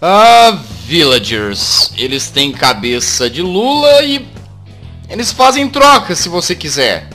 Ah, villagers. Eles têm cabeça de Lula e eles fazem troca se você quiser.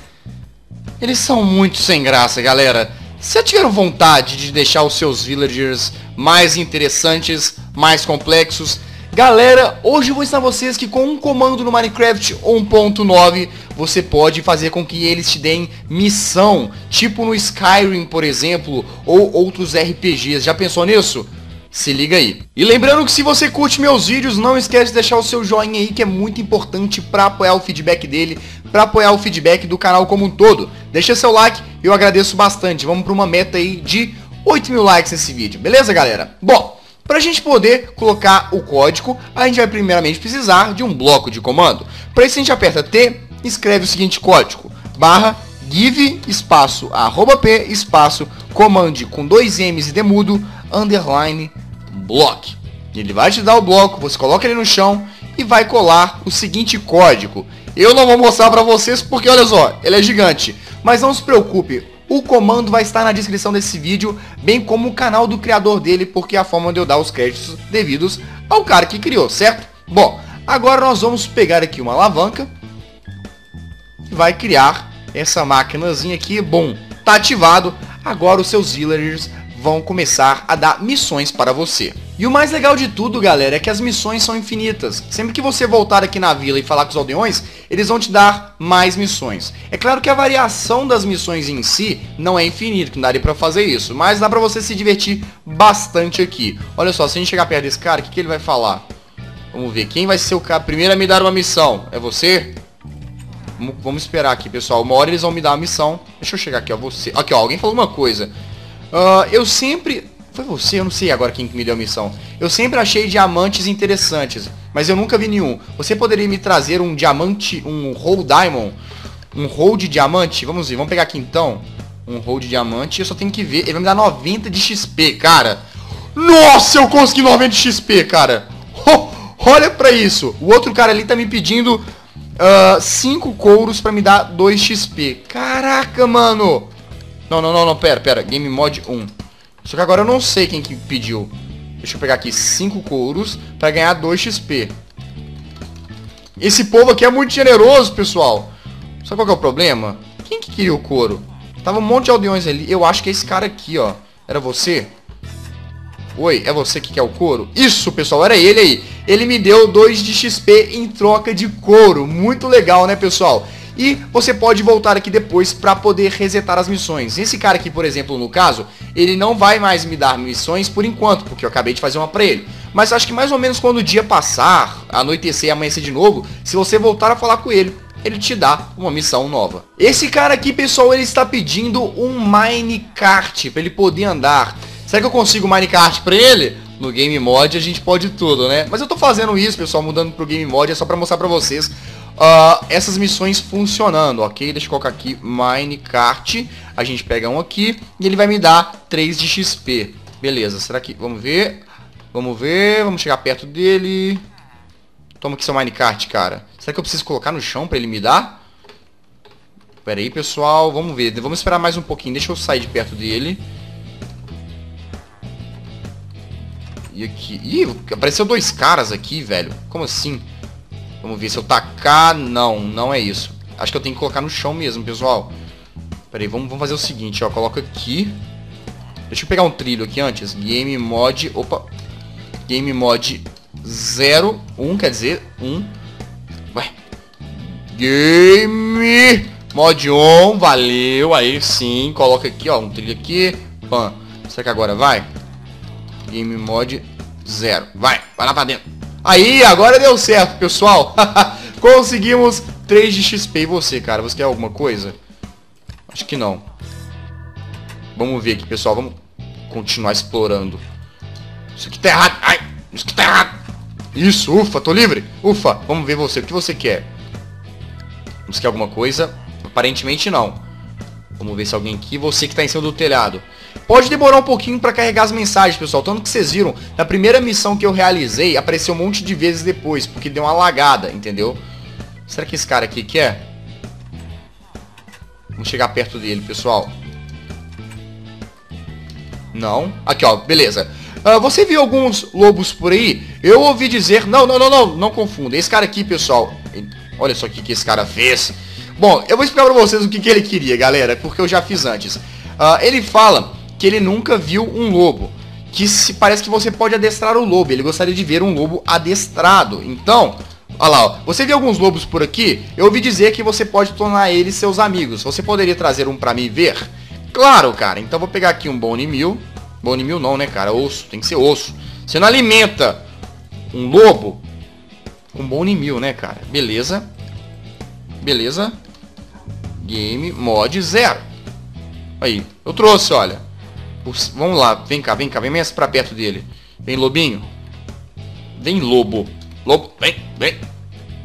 Eles são muito sem graça, galera. Se tiveram vontade de deixar os seus villagers mais interessantes, mais complexos, galera, hoje eu vou ensinar vocês que com um comando no Minecraft 1.9 você pode fazer com que eles te deem missão, tipo no Skyrim, por exemplo, ou outros RPGs. Já pensou nisso? Se liga aí. E lembrando que se você curte meus vídeos, não esquece de deixar o seu joinha aí, que é muito importante para apoiar o feedback dele, para apoiar o feedback do canal como um todo. Deixa seu like, eu agradeço bastante. Vamos para uma meta aí de 8 mil likes nesse vídeo, beleza, galera? Bom, para a gente poder colocar o código, a gente vai primeiramente precisar de um bloco de comando. Para isso a gente aperta T, escreve o seguinte código, barra give espaço arroba p espaço comande com dois M's e demudo underline block. Ele vai te dar o bloco, você coloca ele no chão e vai colar o seguinte código. Eu não vou mostrar para vocês porque olha só, ele é gigante. Mas não se preocupe, o comando vai estar na descrição desse vídeo, bem como o canal do criador dele, porque é a forma de eu dar os créditos devidos ao cara que criou, certo? Bom, agora nós vamos pegar aqui uma alavanca e vai criar essa maquinazinha aqui. Bom, tá ativado, agora os seus villagers vão começar a dar missões para você. E o mais legal de tudo, galera, é que as missões são infinitas. Sempre que você voltar aqui na vila e falar com os aldeões, eles vão te dar mais missões. É claro que a variação das missões em si não é infinita, não daria pra fazer isso, mas dá pra você se divertir bastante aqui. Olha só, se a gente chegar perto desse cara, o que, que ele vai falar? Vamos ver, quem vai ser o cara primeiro a me dar uma missão? É você? Vamos esperar aqui, pessoal. Uma hora eles vão me dar uma missão. Deixa eu chegar aqui, ó. Você. Aqui, ó. Alguém falou uma coisa. Uh, eu sempre... Foi você? Eu não sei agora quem me deu a missão. Eu sempre achei diamantes interessantes, mas eu nunca vi nenhum. Você poderia me trazer um diamante, um Roll Diamond? Um Roll de diamante? Vamos ver, vamos pegar aqui então. Um Roll de diamante. Eu só tenho que ver. Ele vai me dar 90 de XP, cara. Nossa, eu consegui 90 de XP, cara. Oh, olha pra isso. O outro cara ali tá me pedindo 5 uh, couros pra me dar 2 XP. Caraca, mano. Não, não, não, não, pera, pera. Game Mod 1. Só que agora eu não sei quem que pediu. Deixa eu pegar aqui 5 couros pra ganhar 2 XP. Esse povo aqui é muito generoso, pessoal. Sabe qual que é o problema? Quem que queria o couro? Tava um monte de aldeões ali. Eu acho que é esse cara aqui, ó. Era você? Oi, é você que quer o couro? Isso, pessoal, era ele aí. Ele me deu 2 de XP em troca de couro. Muito legal, né, pessoal? E você pode voltar aqui depois para poder resetar as missões. Esse cara aqui, por exemplo, no caso, ele não vai mais me dar missões por enquanto, porque eu acabei de fazer uma pra ele. Mas acho que mais ou menos quando o dia passar, anoitecer e amanhecer de novo, se você voltar a falar com ele, ele te dá uma missão nova. Esse cara aqui, pessoal, ele está pedindo um minecart para ele poder andar. Será que eu consigo minecart pra ele? No Game Mod a gente pode tudo, né? Mas eu tô fazendo isso, pessoal, mudando pro Game Mod, é só pra mostrar pra vocês uh, essas missões funcionando, ok? Deixa eu colocar aqui Minecart. A gente pega um aqui e ele vai me dar 3 de XP. Beleza, será que... Vamos ver. Vamos ver, vamos chegar perto dele. Toma aqui seu Minecart, cara. Será que eu preciso colocar no chão pra ele me dar? Pera aí, pessoal. Vamos ver. Vamos esperar mais um pouquinho. Deixa eu sair de perto dele. E aqui... Ih, apareceu dois caras aqui, velho. Como assim? Vamos ver se eu tacar... Não, não é isso. Acho que eu tenho que colocar no chão mesmo, pessoal. Pera aí, vamos, vamos fazer o seguinte, ó. Coloca aqui. Deixa eu pegar um trilho aqui antes. Game Mod... Opa. Game Mod 0. 1, quer dizer, 1. Ué. Game Mod 1. Valeu. Aí sim. Coloca aqui, ó. Um trilho aqui. Pã. Será que agora vai? Game Mod 0. Vai. Vai lá pra dentro. Aí, agora deu certo, pessoal. Conseguimos 3 de XP. E você, cara? Você quer alguma coisa? Acho que não. Vamos ver aqui, pessoal. Vamos continuar explorando. Isso aqui tá errado. Ai, isso aqui tá errado. Isso, ufa, tô livre. Ufa, vamos ver você. O que você quer? Você quer alguma coisa? Aparentemente não. Vamos ver se alguém aqui. Você que tá em cima do telhado. Pode demorar um pouquinho para carregar as mensagens, pessoal. Tanto que vocês viram, na primeira missão que eu realizei, apareceu um monte de vezes depois, porque deu uma lagada, entendeu? Será que esse cara aqui quer? Vamos chegar perto dele, pessoal. Não. Aqui, ó, beleza. Uh, você viu alguns lobos por aí? Eu ouvi dizer... Não, não, não, não, não confunda. Esse cara aqui, pessoal... Olha só o que, que esse cara fez. Bom, eu vou explicar pra vocês o que, que ele queria, galera, porque eu já fiz antes. Uh, ele fala que ele nunca viu um lobo. Que se, parece que você pode adestrar o lobo. Ele gostaria de ver um lobo adestrado. Então, olha lá, ó. Você vê alguns lobos por aqui? Eu ouvi dizer que você pode tornar eles seus amigos. Você poderia trazer um pra mim ver? Claro, cara. Então vou pegar aqui um Bone Meal. Bone Meal não, né, cara? Osso. Tem que ser osso. Você não alimenta um lobo com Bone Meal, né, cara? Beleza. Beleza. Game Mod 0. Aí. Eu trouxe, olha. Vamos lá. Vem cá, vem cá. Vem mais pra perto dele. Vem, lobinho. Vem, lobo. Lobo. Vem, vem.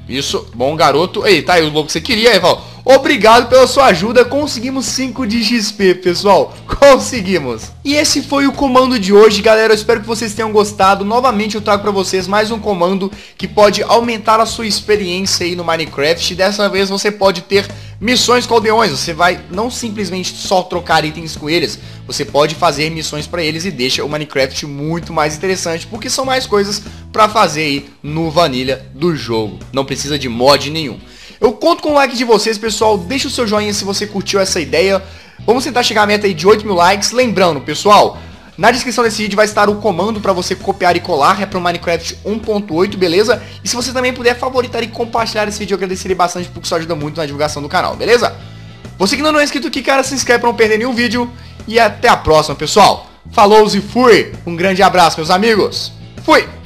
Isso. Bom, garoto. Ei, tá aí o lobo que você queria, Eval. Obrigado pela sua ajuda, conseguimos 5 de XP, pessoal. Conseguimos. E esse foi o comando de hoje, galera. Eu espero que vocês tenham gostado. Novamente eu trago para vocês mais um comando que pode aumentar a sua experiência aí no Minecraft. Dessa vez você pode ter missões com aldeões. Você vai não simplesmente só trocar itens com eles, você pode fazer missões para eles e deixa o Minecraft muito mais interessante, porque são mais coisas para fazer aí no Vanilla do jogo. Não precisa de mod nenhum. Eu conto com o like de vocês, pessoal. Deixa o seu joinha se você curtiu essa ideia. Vamos tentar chegar à meta aí de 8 mil likes. Lembrando, pessoal, na descrição desse vídeo vai estar o comando para você copiar e colar, é para o Minecraft 1.8, beleza? E se você também puder favoritar e compartilhar esse vídeo, eu agradeceria bastante, porque isso ajuda muito na divulgação do canal, beleza? Você que ainda não é inscrito aqui, cara, se inscreve para não perder nenhum vídeo. E até a próxima, pessoal. Falou e fui! Um grande abraço, meus amigos. Fui!